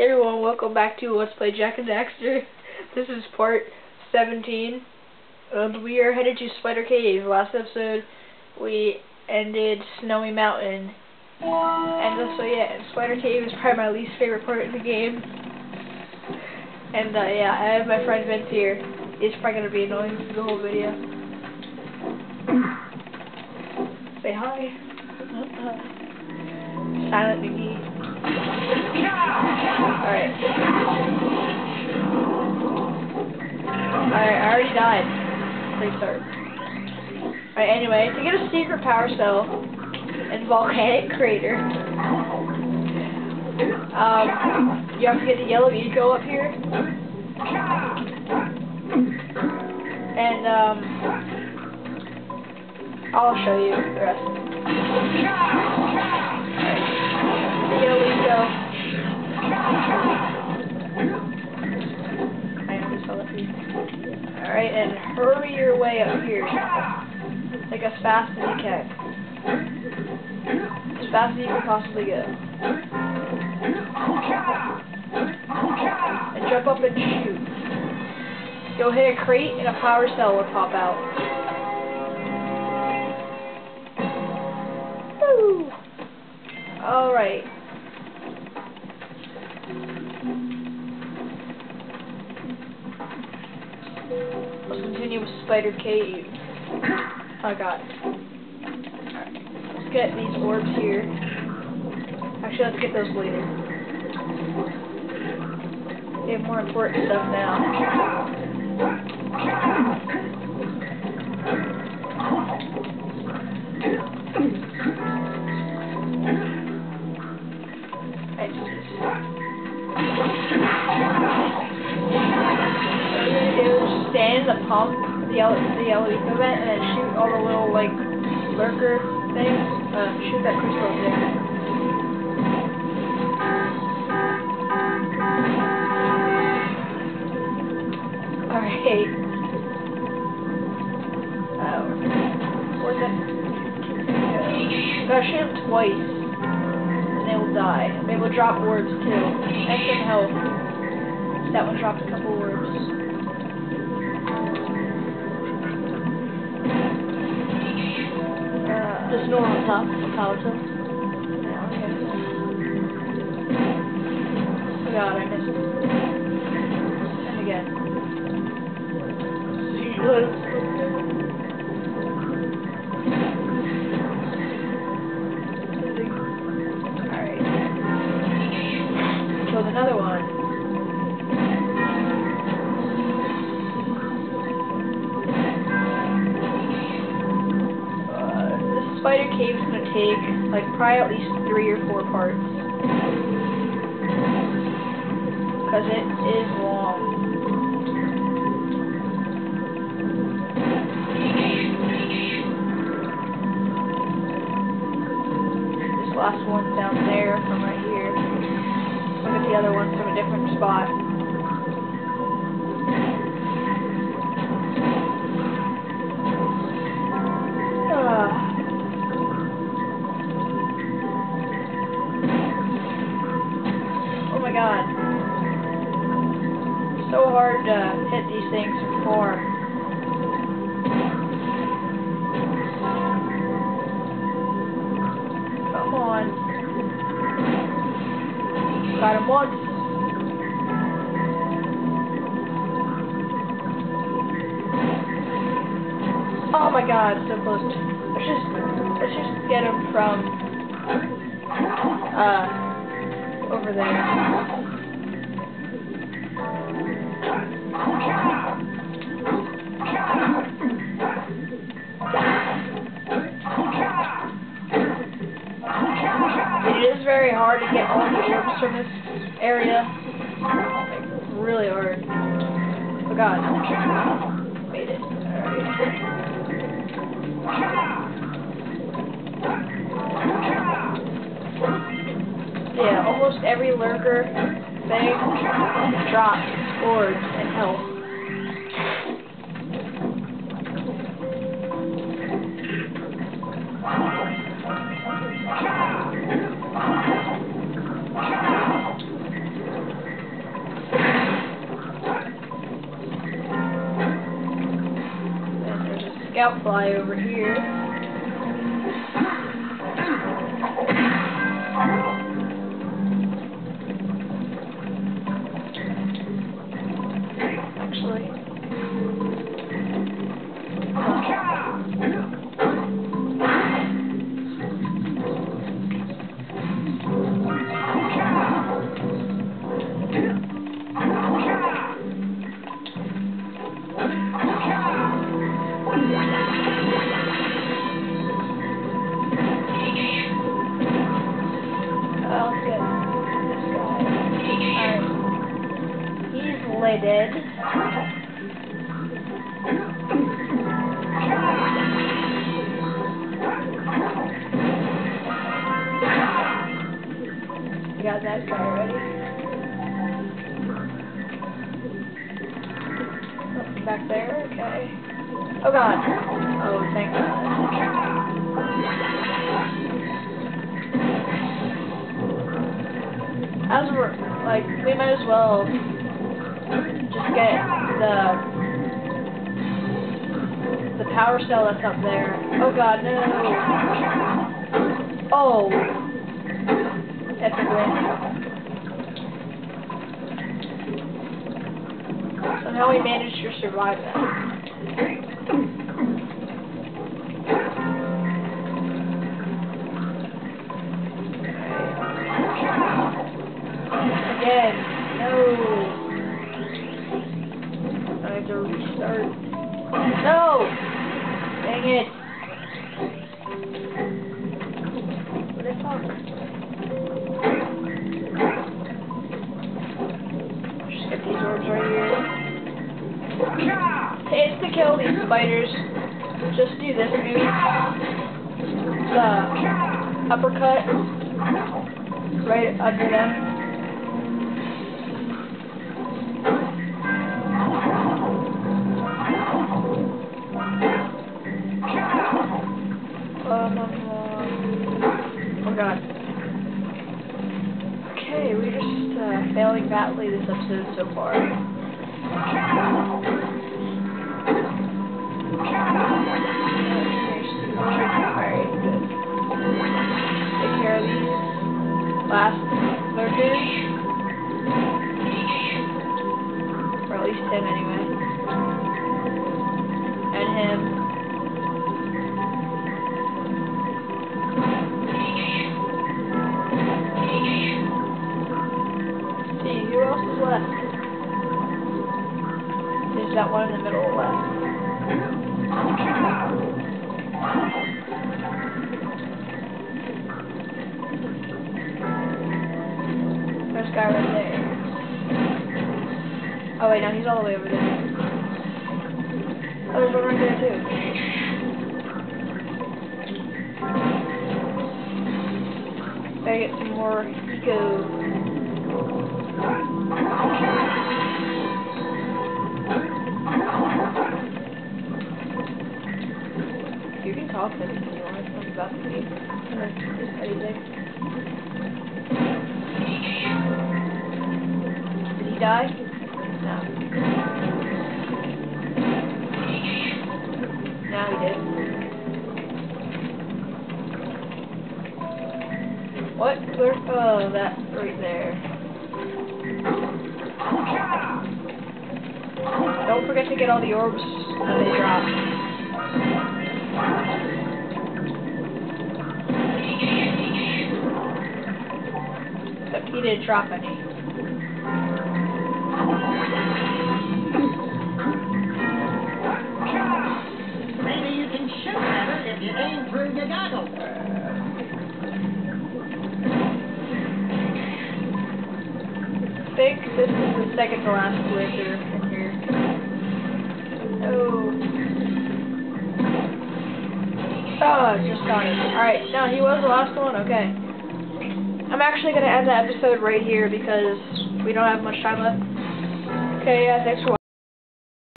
Hey everyone, welcome back to Let's Play Jak and Daxter. This is part 17, and we are headed to Spider Cave. Last episode, we ended Snowy Mountain, and uh, so yeah, Spider Cave is probably my least favorite part of the game. And uh, yeah, I have my friend Vince here. He's probably gonna be annoying for the whole video. Say hi. Silent McGee. Alright. Alright, I already died. Restart. Alright, anyway, to get a secret power cell in Volcanic Crater, um, you have to get the yellow eco up here. And, um, I'll show you the rest. Fast as you can. As fast as you can possibly go. And jump up and shoot. You'll hit a crate and a power cell will pop out. Woo! Alright. Let's continue with Spider Cave. Oh, I got it. Alright. Let's get these orbs here. Actually, let's get those later. We have more important stuff now. stand the pump, the yellow, the yellow event, and then shoot all the little like lurker things. Uh, shoot that crystal up. Alright. Oh. Where's that? Gotta shoot them twice. And they will die. They will drop orbs too. And some health. That one dropped a couple orbs. Just normal top, tool. Yeah, okay. God, I it. Spider cave is going to take, like, probably at least three or four parts. Because it is long. This last one's down there from right here. Look at the other ones from a different spot. God. So hard to hit these things before. Come on. Got him once. Oh my god, so close. Let's just let's just get him from uh over there. It is very hard to get all the orbs from this area. Really hard. Oh god. every lurker, beg, drop, gorge, and help. Scout fly over here. Like, we might as well just get the, the power cell that's up there. Oh god, no. Oh. Epic win. Somehow we managed to survive that. No. I have to restart. No! Dang it. What the fuck? Just get these orbs right here. It's To kill these spiders, just do this move. The uppercut right under them. Oh god. Okay, we're just uh, failing badly this episode so far. Take care of these last left? There's that one in the middle left. There's guy right there. Oh wait, no, he's all the way over there. Oh, there's one right there too. Gotta get some more eco You can talk to if you want. I'm about leave. Or anything. Did he die? No. Now he did. What? Where? Oh, that right there. Don't forget to get all the orbs when they drop. But he didn't drop any. Think this is the second to last blizzard in here. Oh. Oh, just got it. Alright, no, he was the last one, okay. I'm actually going to end the episode right here because we don't have much time left. Okay, yeah, thanks for watching.